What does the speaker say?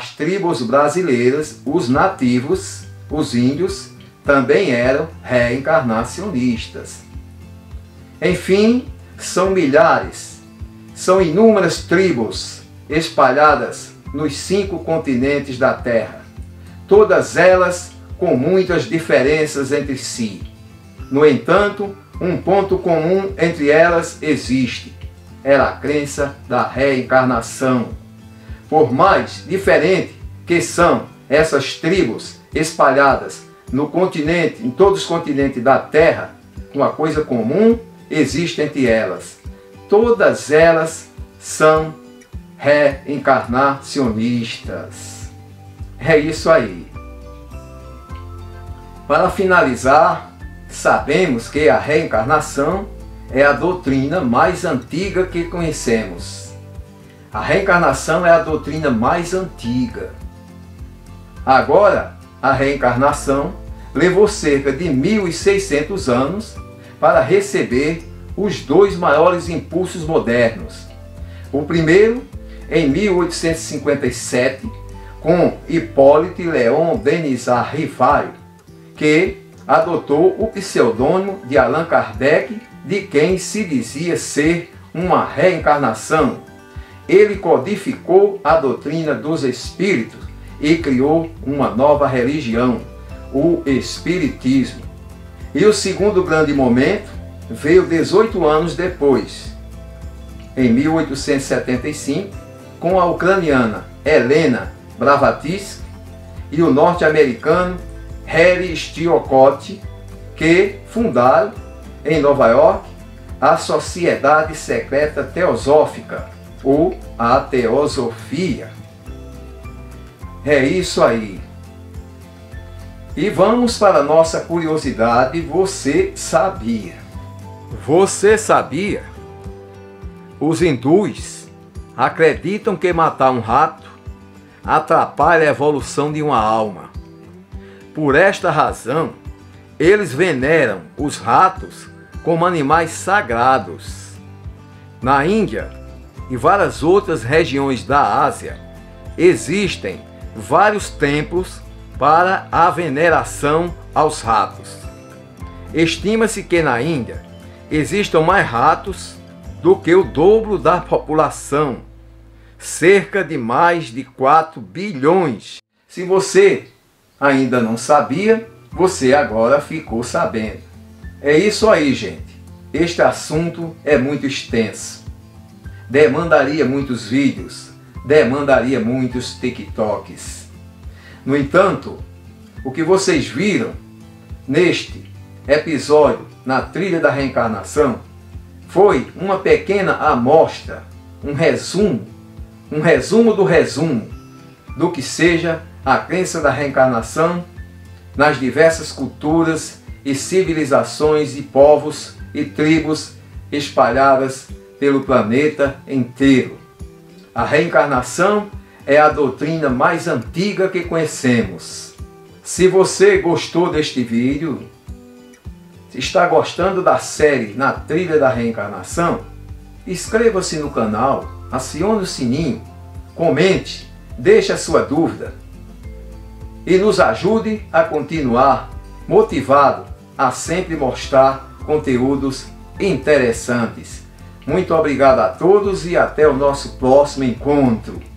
as tribos brasileiras, os nativos, os índios, também eram reencarnacionistas. Enfim, são milhares, são inúmeras tribos espalhadas nos cinco continentes da Terra, todas elas com muitas diferenças entre si. No entanto, um ponto comum entre elas existe: era a crença da reencarnação. Por mais diferente que são essas tribos espalhadas no continente, em todos os continentes da Terra, uma coisa comum existe entre elas. Todas elas são reencarnacionistas. É isso aí. Para finalizar, sabemos que a reencarnação é a doutrina mais antiga que conhecemos. A reencarnação é a doutrina mais antiga. Agora, a reencarnação levou cerca de 1600 anos para receber os dois maiores impulsos modernos. O primeiro, em 1857, com Hippolyte Léon Denisard Rivail, que adotou o pseudônimo de Allan Kardec, de quem se dizia ser uma reencarnação. Ele codificou a doutrina dos espíritos e criou uma nova religião, o Espiritismo. E o segundo grande momento veio 18 anos depois, em 1875, com a ucraniana Helena Blavatsky e o norte-americano Harry Stiocott, que fundaram em Nova York a Sociedade Secreta Teosófica, ou a Teosofia. É isso aí. E vamos para nossa curiosidade, você sabia? Você sabia? Os hindus acreditam que matar um rato atrapalha a evolução de uma alma. Por esta razão, eles veneram os ratos como animais sagrados. Na Índia e várias outras regiões da Ásia, existem vários templos para a veneração aos ratos. Estima-se que na Índia existam mais ratos do que o dobro da população, cerca de mais de 4 bilhões. Se você ainda não sabia, você agora ficou sabendo. É isso aí, gente. Este assunto é muito extenso. Demandaria muitos vídeos, demandaria muitos TikToks. No entanto, o que vocês viram neste episódio na trilha da reencarnação foi uma pequena amostra, um resumo, um resumo do resumo do que seja a crença da reencarnação nas diversas culturas e civilizações e povos e tribos espalhadas pelo planeta inteiro. A reencarnação é a doutrina mais antiga que conhecemos. Se você gostou deste vídeo, está gostando da série Na Trilha da Reencarnação, inscreva-se no canal, acione o sininho, comente, deixe a sua dúvida e nos ajude a continuar motivado a sempre mostrar conteúdos interessantes. Muito obrigado a todos e até o nosso próximo encontro.